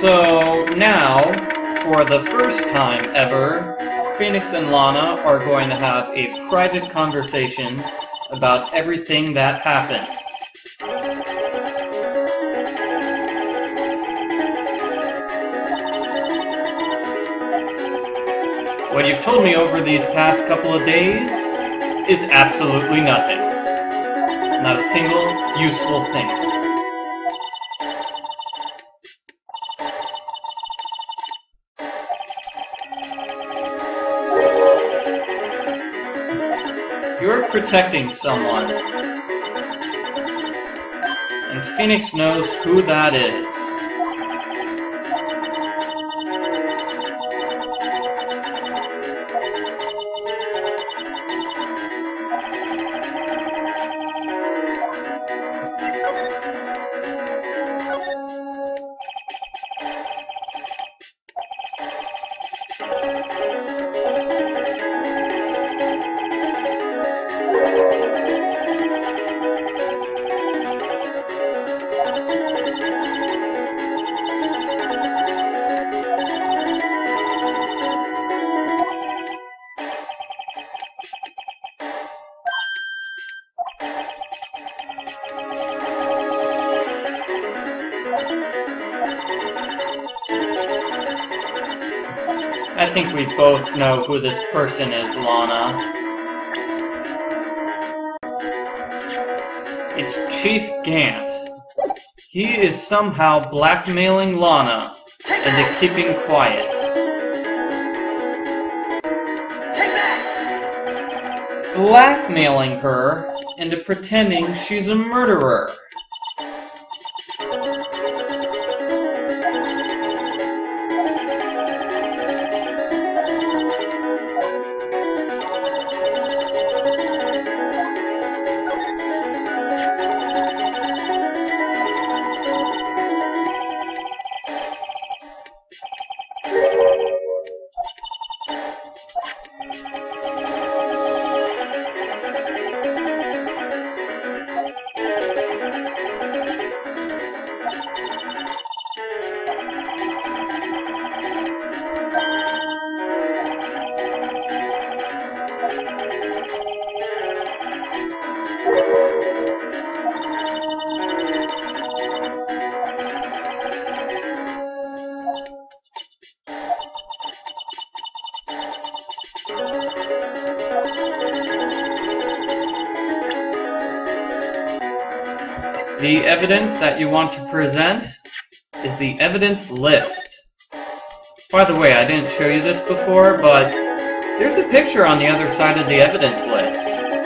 So now, for the first time ever, Phoenix and Lana are going to have a private conversation about everything that happened. What you've told me over these past couple of days is absolutely nothing. Not a single useful thing. You're protecting someone. And Phoenix knows who that is. I think we both know who this person is, Lana. It's Chief Gant. He is somehow blackmailing Lana into keeping quiet. Blackmailing her into pretending she's a murderer. The evidence that you want to present is the evidence list. By the way, I didn't show you this before, but there's a picture on the other side of the evidence list.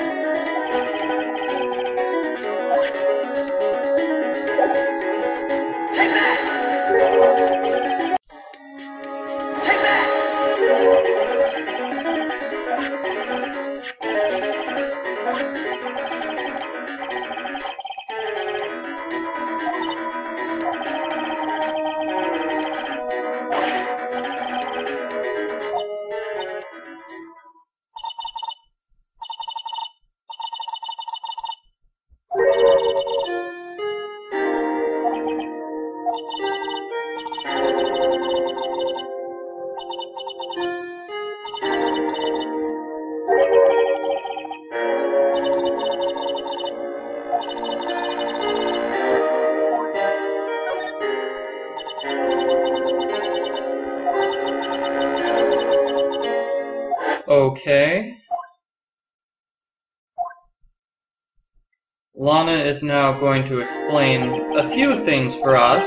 Okay. Lana is now going to explain a few things for us.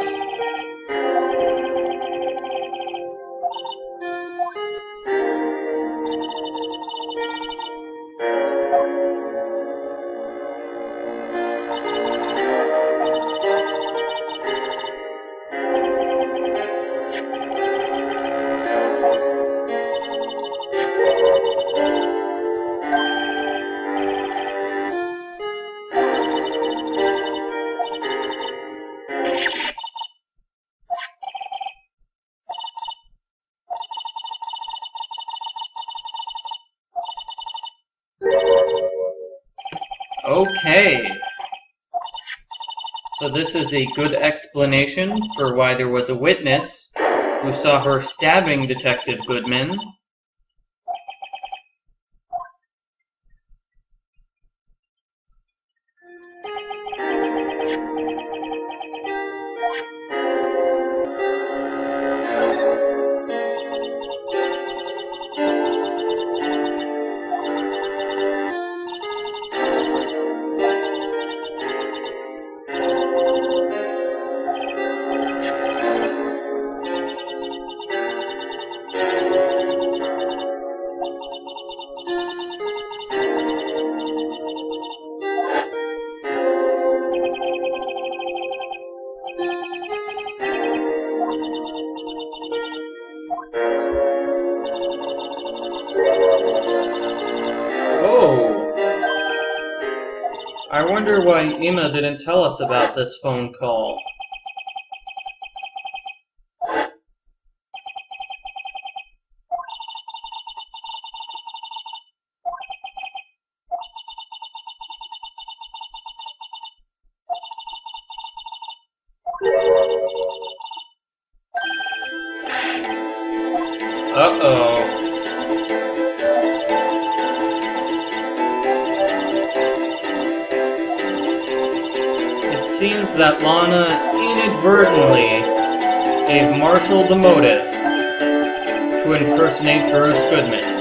Okay. So this is a good explanation for why there was a witness who saw her stabbing Detective Goodman. I wonder why Ema didn't tell us about this phone call. Seems that Lana inadvertently gave Marshall the motive to impersonate Bruce Goodman.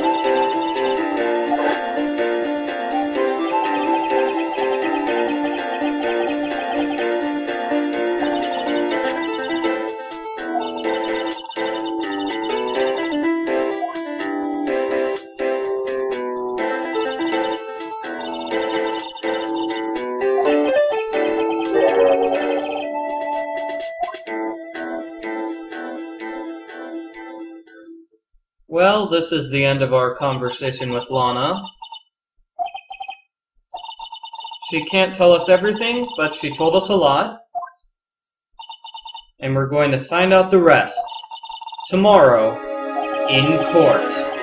This is the end of our conversation with Lana. She can't tell us everything, but she told us a lot. And we're going to find out the rest tomorrow in court.